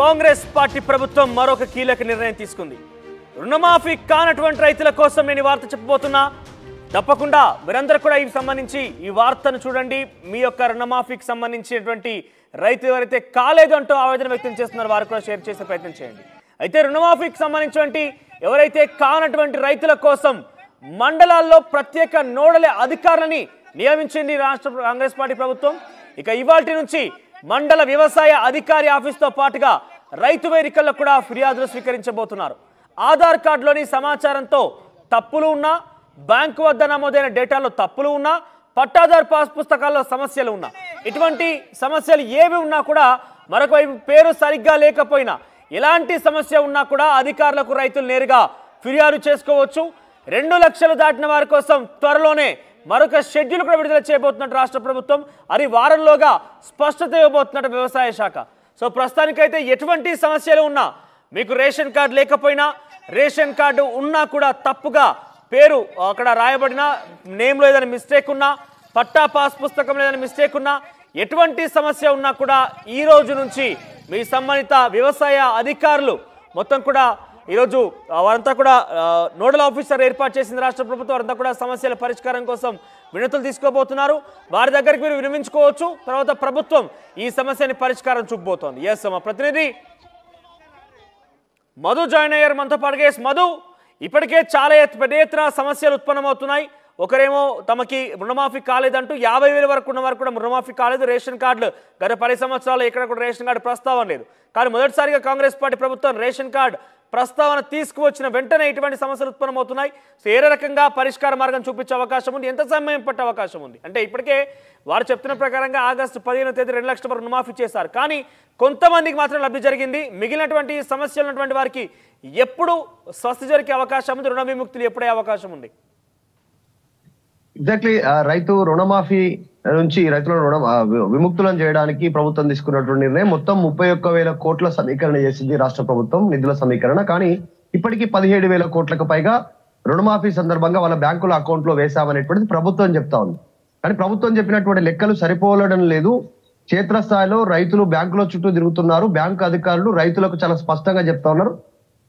Congress party ప్రభుత్వం మరొక కీలక నిర్ణయం తీసుకుంది. రుణమాఫీ కానటువంటి రైతుల కోసం నేను వార్త చెప్పబోతున్నా. తప్పకుండా మీరందరూ కూడా ఈ సంబంధించి ఈ వార్తను చూడండి. మీ యొక్క రుణమాఫీకి సంబంధించినటువంటి రైతు ఎవరైతే కాలేదు అంటూ ఆవేదన వ్యక్తం చేస్తున్నారో వారు కూడా షేర్ చేసే ప్రయత్నం చేయండి. అయితే రుణమాఫీకి సంబంధించినటువంటి ఎవరైతే కానటువంటి రైతుల కోసం మండలాల్లో ప్రత్యేక నోడల అధికారులని నియమించింది రాష్ట్ర కాంగ్రెస్ పార్టీ ప్రభుత్వం. ఇక ఇవాటి నుంచి మండల వ్యవసాయ అధికారి ఆఫీస్తో పాటుగా రైతు వేదికల్లో కూడా ఫిర్యాదులు స్వీకరించబోతున్నారు. ఆధార్ కార్డులోని సమాచారంతో తప్పులు ఉన్నా బ్యాంకు వద్ద నమోదైన డేటాలో తప్పులు ఉన్నా పట్టాదారు పాస్ పుస్తకాల్లో సమస్యలు ఉన్నా ఇటువంటి సమస్యలు ఏవి ఉన్నా కూడా మరొకవైపు పేరు సరిగ్గా లేకపోయినా ఎలాంటి సమస్య ఉన్నా కూడా అధికారులకు రైతులు నేరుగా ఫిర్యాదు చేసుకోవచ్చు. రెండు లక్షలు దాటిన వారి కోసం త్వరలోనే మరొక షెడ్యూల్ కూడా విడుదల చేయబోతున్నట్టు రాష్ట్ర ప్రభుత్వం అది వారంలోగా స్పష్టత ఇవ్వబోతున్నట్టు వ్యవసాయ శాఖ. సో ప్రస్తుతానికైతే ఎటువంటి సమస్యలు ఉన్నా మీకు రేషన్ కార్డు లేకపోయినా రేషన్ కార్డు ఉన్నా కూడా తప్పుగా పేరు అక్కడ రాయబడిన నేమ్లో ఏదైనా మిస్టేక్ ఉన్నా పట్టా పాస్ పుస్తకంలో ఏదైనా మిస్టేక్ ఉన్నా ఎటువంటి సమస్య ఉన్నా కూడా ఈ రోజు నుంచి మీ సంబంధిత వ్యవసాయ అధికారులు మొత్తం కూడా ఈరోజు వారంతా కూడా నోడల్ ఆఫీసర్ ఏర్పాటు చేసింది రాష్ట్ర ప్రభుత్వం. వారంతా కూడా సమస్యల పరిష్కారం కోసం వినతులు తీసుకోబోతున్నారు. వారి దగ్గరికి మీరు వినిపించుకోవచ్చు తర్వాత ప్రభుత్వం ఈ సమస్యని పరిష్కారం చూపబోతోంది. ఎస్ మా ప్రతినిధి మధు జాయిన్ అయ్యారు మనతో పాటు. ఎస్ మధు ఇప్పటికే చాలా పెద్ద ఎత్తున సమస్యలు ఉత్పన్నమవుతున్నాయి. ఒకరేమో తమకి రుణమాఫీ కాలేదంటూ యాభై వేల వరకు ఉన్న వారు కూడా రుణమాఫీ కాలేదు. రేషన్ కార్డులు గత పది సంవత్సరాలు ఎక్కడ కూడా రేషన్ కార్డు ప్రస్తావన లేదు. కానీ మొదటిసారిగా కాంగ్రెస్ పార్టీ ప్రభుత్వం రేషన్ కార్డు ప్రస్తావన తీసుకువచ్చిన వెంటనే ఇటువంటి సమస్యలు ఉత్పన్నమవుతున్నాయి. సో ఏ రకంగా పరిష్కార మార్గం చూపించే అవకాశం ఉంది? ఎంత సమయం పట్టే అవకాశం ఉంది? అంటే ఇప్పటికే వారు చెప్తున్న ప్రకారంగా ఆగస్టు పదిహేను తేదీ రెండు లక్షల వరకు రుణమాఫీ చేశారు. కానీ కొంతమందికి మాత్రం లబ్ధి జరిగింది. మిగిలినటువంటి సమస్యలు ఉన్నటువంటి వారికి ఎప్పుడు స్వస్తి జరిగే అవకాశం ఉంది. రుణ విముక్తులు ఎప్పుడే అవకాశం ఉంది? ఎగ్జాక్ట్లీ రైతు రుణమాఫీ నుంచి రైతుల రుణ విముక్తులను చేయడానికి ప్రభుత్వం తీసుకున్నటువంటి నిర్ణయం మొత్తం ముప్పై ఒక్క వేల కోట్ల సమీకరణ చేసింది రాష్ట్ర ప్రభుత్వం నిధుల సమీకరణ. కానీ ఇప్పటికీ పదిహేడు వేల కోట్లకు పైగా రుణమాఫీ సందర్భంగా వాళ్ళ బ్యాంకుల అకౌంట్లో వేశామనేటువంటిది ప్రభుత్వం చెప్తా ఉంది. కానీ ప్రభుత్వం చెప్పినటువంటి లెక్కలు సరిపోలడం లేదు. క్షేత్రస్థాయిలో రైతులు బ్యాంకుల చుట్టూ తిరుగుతున్నారు. బ్యాంకు అధికారులు రైతులకు చాలా స్పష్టంగా చెప్తా ఉన్నారు.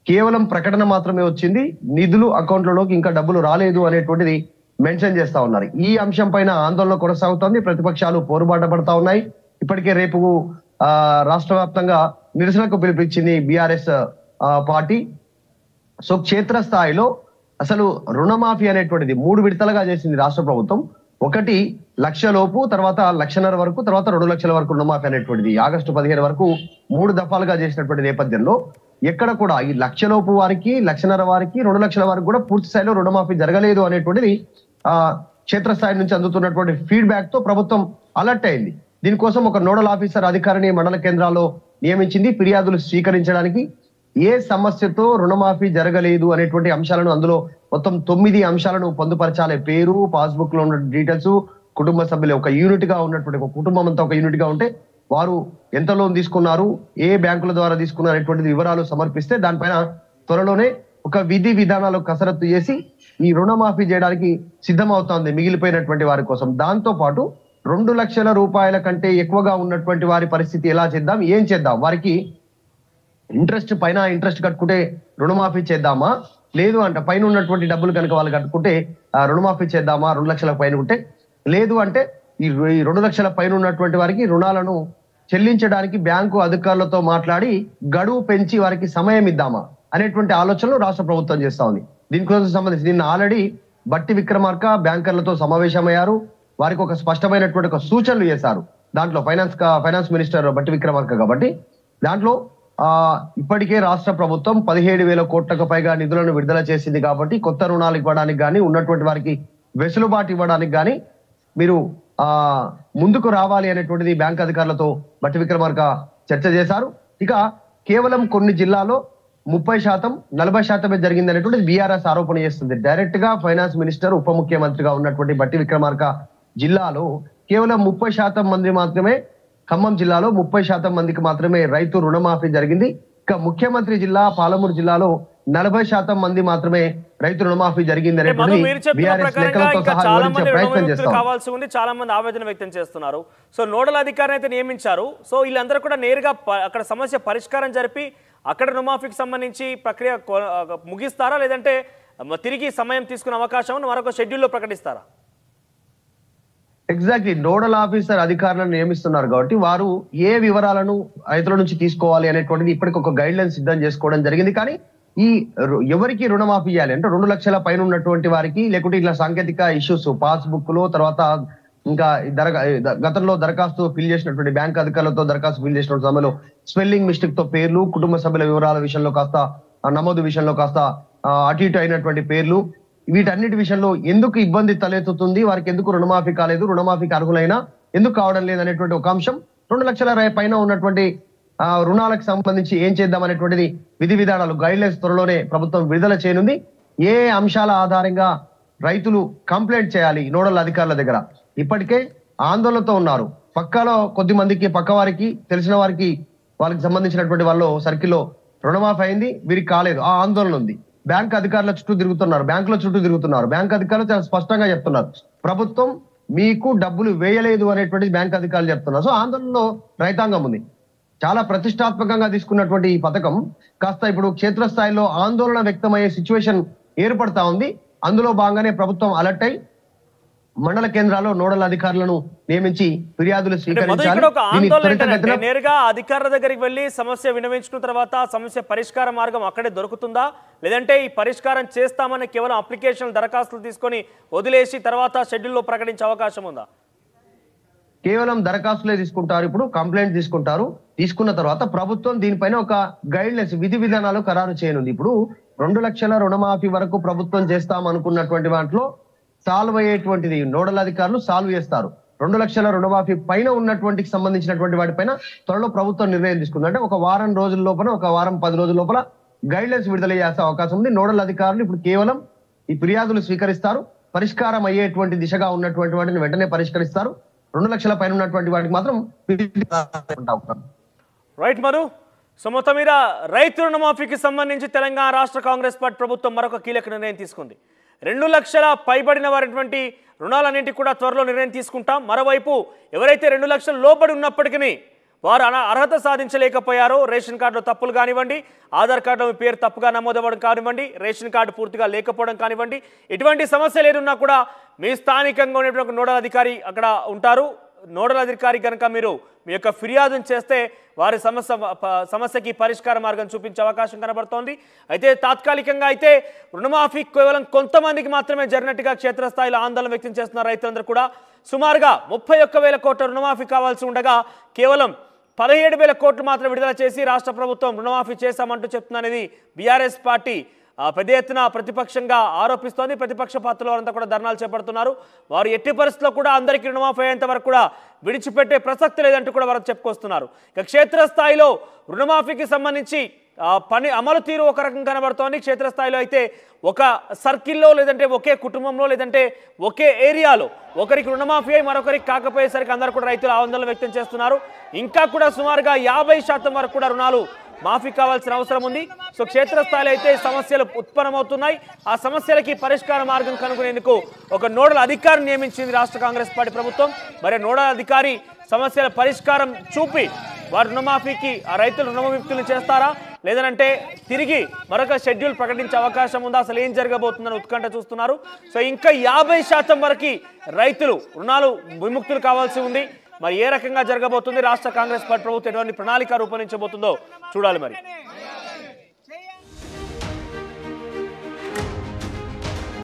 కేవలం ప్రకటన మాత్రమే వచ్చింది. నిధులు అకౌంట్లలోకి ఇంకా డబ్బులు రాలేదు అనేటువంటిది మెన్షన్ చేస్తా ఉన్నారు. ఈ అంశం పైన ఆందోళన కొనసాగుతోంది. ప్రతిపక్షాలు పోరుబాట పడతా ఉన్నాయి. ఇప్పటికే రేపు ఆ, రాష్ట్ర వ్యాప్తంగా నిరసనకు పిలిపించింది బీఆర్ఎస్ పార్టీ. సో క్షేత్రస్థాయిలో అసలు రుణమాఫీ అనేటువంటిది మూడు విడతలుగా చేసింది రాష్ట్ర ప్రభుత్వం. ఒకటి లక్ష లోపు తర్వాత లక్షన్నర వరకు తర్వాత రెండు లక్షల వరకు రుణమాఫీ అనేటువంటిది. ఆగస్టు పదిహేను వరకు మూడు దఫాలుగా చేసినటువంటి నేపథ్యంలో ఎక్కడ కూడా ఈ లక్ష లోపు వారికి లక్షన్నర వారికి రెండు లక్షల వారికి కూడా పూర్తి స్థాయిలో రుణమాఫీ జరగలేదు అనేటువంటిది క్షేత్రస్థాయి నుంచి అందుతున్నటువంటి ఫీడ్బ్యాక్తో ప్రభుత్వం అలర్ట్ అయింది. దీనికోసం ఒక నోడల్ ఆఫీసర్ అధికారిని మండల కేంద్రాల్లో నియమించింది. ఫిర్యాదులు స్వీకరించడానికి ఏ సమస్యతో రుణమాఫీ జరగలేదు అనేటువంటి అంశాలను అందులో మొత్తం తొమ్మిది అంశాలను పొందుపరచాలి పేరు పాస్బుక్లో ఉన్న డీటెయిల్స్ కుటుంబ సభ్యులు ఒక యూనిట్గా ఉన్నటువంటి ఒక కుటుంబం అంతా ఒక యూనిట్గా ఉంటే వారు ఎంత లోన్ తీసుకున్నారు ఏ బ్యాంకుల ద్వారా తీసుకున్నారు అనేటువంటి వివరాలు సమర్పిస్తే దానిపైన త్వరలోనే ఒక విధి విధానాలు కసరత్తు చేసి ఈ రుణమాఫీ చేయడానికి సిద్ధమవుతోంది మిగిలిపోయినటువంటి వారి కోసం. దాంతో పాటు రెండు లక్షల రూపాయల కంటే ఎక్కువగా ఉన్నటువంటి వారి పరిస్థితి ఎలా చేద్దాం? ఏం చేద్దాం? వారికి ఇంట్రెస్ట్ పైన ఇంట్రెస్ట్ కట్టుకుంటే రుణమాఫీ చేద్దామా? లేదు అంటే పైన ఉన్నటువంటి డబ్బులు కనుక వాళ్ళు కట్టుకుంటే రుణమాఫీ చేద్దామా? రెండు లక్షల పైన ఉంటే. లేదు అంటే ఈ ఈ రెండు లక్షల పైన ఉన్నటువంటి వారికి రుణాలను చెల్లించడానికి బ్యాంకు అధికారులతో మాట్లాడి గడువు పెంచి వారికి సమయం ఇద్దామా? అనేటువంటి ఆలోచనలు రాష్ట్ర ప్రభుత్వం చేస్తా ఉంది. దీనికోసం సంబంధించి నిన్న ఆల్రెడీ బట్టి విక్రమార్క బ్యాంకర్లతో సమావేశమయ్యారు. వారికి ఒక స్పష్టమైనటువంటి ఒక సూచనలు చేశారు. దాంట్లో ఫైనాన్స్ ఫైనాన్స్ మినిస్టర్ బట్టి విక్రమార్క కాబట్టి. దాంట్లో ఆ ఇప్పటికే రాష్ట్ర ప్రభుత్వం పదిహేడు వేల కోట్లకు పైగా నిధులను విడుదల చేసింది కాబట్టి కొత్త రుణాలు ఇవ్వడానికి కానీ ఉన్నటువంటి వారికి వెసులుబాటు ఇవ్వడానికి కానీ మీరు ఆ ముందుకు రావాలి అనేటువంటిది బ్యాంక్ అధికారులతో బట్టి విక్రమార్క చర్చ చేశారు. ఇక కేవలం కొన్ని జిల్లాలో ముప్పై శాతం నలభై శాతమే జరిగింది అనేటువంటిది బీఆర్ఎస్ ఆరోపణ చేస్తుంది. డైరెక్ట్గా ఫైనాన్స్ మినిస్టర్ ఉప ముఖ్యమంత్రిగా ఉన్నటువంటి బట్టి విక్రమార్క జిల్లాలో కేవలం ముప్పై శాతం మంది మాత్రమే ఖమ్మం జిల్లాలో ముప్పై శాతం మందికి మాత్రమే రైతు రుణమాఫీ జరిగింది. ఇక ముఖ్యమంత్రి జిల్లా పాలమూరు జిల్లాలో నలభై శాతం మంది మాత్రమే రైతు రుణమాఫీ జరిగింది కావాల్సి ఉంది చాలా మంది ఆవేదన వ్యక్తం చేస్తున్నారు. సో నోడల్ అధికారిని అయితే నియమించారు. సో వీళ్ళందరూ కూడా నేరుగా అక్కడ సమస్య పరిష్కారం జరిపి అక్కడ రుణమాఫీకి సంబంధించి ప్రక్రియ ముగిస్తారా? లేదంటే తిరిగి సమయం తీసుకునే అవకాశం మరొక షెడ్యూల్లో ప్రకటిస్తారా? ఎగ్జాక్ట్లీ నోడల్ ఆఫీసర్ అధికారులను నియమిస్తున్నారు కాబట్టి వారు ఏ వివరాలను రైతుల నుంచి తీసుకోవాలి అనేటువంటిది ఇప్పటికి ఒక గైడ్ లైన్ సిద్ధం చేసుకోవడం జరిగింది. కానీ ఈ రు- ఎవరికి రుణమాఫీ చేయాలి అంటే రెండు లక్షల పైన ఉన్నటువంటి వారికి లేకుంటే ఇట్లా సాంకేతిక ఇష్యూస్ పాస్బుక్లో తర్వాత ఇంకా గతంలో దరఖాస్తు ఫిల్ చేసినటువంటి బ్యాంక్ అధికారులతో దరఖాస్తు ఫిల్ చేసిన సమయంలో స్పెల్లింగ్ మిస్టేక్తో పేర్లు కుటుంబ సభ్యుల వివరాల విషయంలో కాస్త నమోదు విషయంలో కాస్త అటు ఇటు అయినటువంటి పేర్లు వీటన్నిటి విషయంలో ఎందుకు ఇబ్బంది తలెత్తుతుంది వారికి ఎందుకు రుణమాఫీ కాలేదు రుణమాఫీకి అర్హులైనా ఎందుకు కావడం లేదు అనేటువంటి ఒక అంశం రెండు లక్షల పైన ఉన్నటువంటి రుణాలకు సంబంధించి ఏం చేద్దాం అనేటువంటిది విధి విధానాలు గైడ్ లైన్స్ త్వరలోనే ప్రభుత్వం విడుదల చేయనుంది. ఏ అంశాల ఆధారంగా రైతులు కంప్లైంట్ చేయాలి నోడల్ అధికారుల దగ్గర? ఇప్పటికే ఆందోళనతో ఉన్నారు. పక్కలో కొద్ది మందికి పక్క వారికి తెలిసిన వారికి వాళ్ళకి సంబంధించినటువంటి వాళ్ళు సర్కిల్లో రుణమాఫీ అయింది వీరికి కాలేదు. ఆ ఆందోళన ఉంది. బ్యాంక్ అధికారుల చుట్టూ తిరుగుతున్నారు బ్యాంకుల చుట్టూ తిరుగుతున్నారు. బ్యాంక్ అధికారులు చాలా స్పష్టంగా చెప్తున్నారు. ప్రభుత్వం మీకు డబ్బులు వేయలేదు అనేటువంటి బ్యాంక్ అధికారులు చెప్తున్నారు. సో ఆందోళనలో రైతాంగం ఉంది. చాలా ప్రతిష్టాత్మకంగా తీసుకున్నటువంటి ఈ పథకం కాస్త ఇప్పుడు క్షేత్రస్థాయిలో ఆందోళన వ్యక్తమయ్యే సిచ్యువేషన్ ఏర్పడతా ఉంది. అందులో భాగంగానే ప్రభుత్వం అలర్ట్ అయి మండల కేంద్రాల్లో నోడల్ అధికారులను నియమించి ఫిర్యాదులు స్వీకరించాలి. నేరుగా అధికారుల దగ్గరికి వెళ్ళి సమస్య వినవించుకున్న తర్వాత సమస్య పరిష్కార మార్గం అక్కడే దొరుకుతుందా? లేదంటే ఈ పరిష్కారం చేస్తామని కేవలం అప్లికేషన్ దరఖాస్తులు తీసుకొని వదిలేసి తర్వాత షెడ్యూల్లో ప్రకటించే అవకాశం ఉందా? కేవలం దరఖాస్తులే తీసుకుంటారు ఇప్పుడు కంప్లైంట్ తీసుకుంటారు. తీసుకున్న తర్వాత ప్రభుత్వం దీనిపైన ఒక గైడ్ లైన్స్ విధి విధానాలు ఖరారు చేయనుంది. ఇప్పుడు రెండు లక్షల రుణమాఫీ వరకు ప్రభుత్వం చేస్తాం అనుకున్నటువంటి వాటిలో సాల్వ్ అయ్యేటువంటిది నోడల్ అధికారులు సాల్వ్ చేస్తారు. రెండు లక్షల రుణమాఫీ పైన ఉన్నటువంటి సంబంధించినటువంటి వాటిపైన త్వరలో ప్రభుత్వం నిర్ణయం తీసుకుంది. అంటే ఒక వారం రోజుల లోపల ఒక వారం పది రోజుల లోపల గైడ్లైన్స్ విడుదల చేసే అవకాశం ఉంది. నోడల్ అధికారులు ఇప్పుడు కేవలం ఈ ఫిర్యాదులు స్వీకరిస్తారు. పరిష్కారం అయ్యేటువంటి దిశగా ఉన్నటువంటి వాటిని వెంటనే పరిష్కరిస్తారు. రెండు లక్షల పైన ఉన్నటువంటి వాటికి మాత్రం రైట్ మరు సో మొత్తం మీద రైతు రుణమాఫీకి సంబంధించి తెలంగాణ రాష్ట్ర కాంగ్రెస్ పార్టీ ప్రభుత్వం మరొక కీలక నిర్ణయం తీసుకుంది. రెండు లక్షల పైబడిన వారిటువంటి రుణాలన్నింటికి కూడా త్వరలో నిర్ణయం తీసుకుంటాం. మరోవైపు ఎవరైతే రెండు లక్షల లోబడి ఉన్నప్పటికీ వారు అన- అర్హత సాధించలేకపోయారో రేషన్ కార్డులో తప్పులు కానివ్వండి ఆధార్ కార్డులో మీ పేరు తప్పుగా నమోదవ్వడం కానివ్వండి రేషన్ కార్డు పూర్తిగా లేకపోవడం కానివ్వండి ఎటువంటి సమస్యలు ఏదున్నా కూడా మీ స్థానికంగా ఉన్నటువంటి నోడల్ అధికారి అక్కడ ఉంటారు. నోడల్ అధికారి కనుక మీరు మీ యొక్క ఫిర్యాదును చేస్తే వారి సమస్య సమస్యకి పరిష్కార మార్గం చూపించే అవకాశం కనబడుతోంది. అయితే తాత్కాలికంగా అయితే రుణమాఫీ కేవలం కొంతమందికి మాత్రమే జరిగినట్టుగా క్షేత్రస్థాయిలో ఆందోళన వ్యక్తం చేస్తున్న రైతులందరూ కూడా సుమారుగా ముప్పై ఒక్క వేల కోట్ల రుణమాఫీ కావాల్సి ఉండగా కేవలం పదిహేడు వేల కోట్లు మాత్రం విడుదల చేసి రాష్ట్ర ప్రభుత్వం రుణమాఫీ చేశామంటూ చెప్తుందనేది బీఆర్ఎస్ పార్టీ పెద్ద ఎత్తున ప్రతిపక్షంగా ఆరోపిస్తోంది. ప్రతిపక్ష పాత్రలో వారంతా కూడా ధర్నాలు చేపడుతున్నారు. వారు ఎట్టి పరిస్థితుల్లో కూడా అందరికీ రుణమాఫీ అయ్యేంత వరకు కూడా విడిచిపెట్టే ప్రసక్తి లేదంటూ కూడా వారు చెప్పుకొస్తున్నారు. ఇక క్షేత్రస్థాయిలో రుణమాఫీకి సంబంధించి పని అమలు తీరు ఒక రకం కనబడుతోంది. క్షేత్రస్థాయిలో అయితే ఒక సర్కిల్లో లేదంటే ఒకే కుటుంబంలో లేదంటే ఒకే ఏరియాలో ఒకరికి రుణమాఫీ అయి మరొకరికి కాకపోయేసరికి అందరూ కూడా రైతులు ఆందోళన వ్యక్తం చేస్తున్నారు. ఇంకా కూడా సుమారుగా యాభై శాతం వరకు కూడా రుణాలు మాఫీ కావాల్సిన అవసరం ఉంది. సో క్షేత్రస్థాయిలో అయితే సమస్యలు ఉత్పన్నమవుతున్నాయి. ఆ సమస్యలకి పరిష్కార మార్గం కనుగొనేందుకు ఒక నోడల్ అధికారిని నియమించింది రాష్ట్ర కాంగ్రెస్ పార్టీ ప్రభుత్వం. మరి నోడల్ అధికారి సమస్యల పరిష్కారం చూపి వారి రుణమాఫీకి ఆ రైతులు రుణవిముక్తులు చేస్తారా? లేదనంటే తిరిగి మరొక షెడ్యూల్ ప్రకటించే అవకాశం ఉందా? అసలు ఏం జరగబోతుందని ఉత్కంఠ చూస్తున్నారు. సో ఇంకా యాభై శాతం వరకు రైతులు రుణాలు విముక్తులు కావాల్సి ఉంది. మరి ఏ రకంగా జరగబోతుంది? రాష్ట్ర కాంగ్రెస్ పార్టీ ప్రభుత్వం ఎటువంటి ప్రణాళిక రూపొందించబోతుందో చూడాలి మరి.